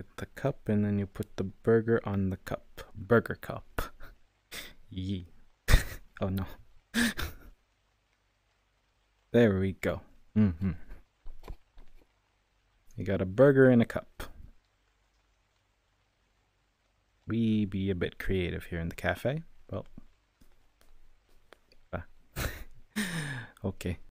Get the cup and then you put the burger on the cup. Burger cup. Yee. oh no. there we go. Mm-hmm. You got a burger in a cup. We be a bit creative here in the cafe. Well. ah. okay.